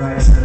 Right.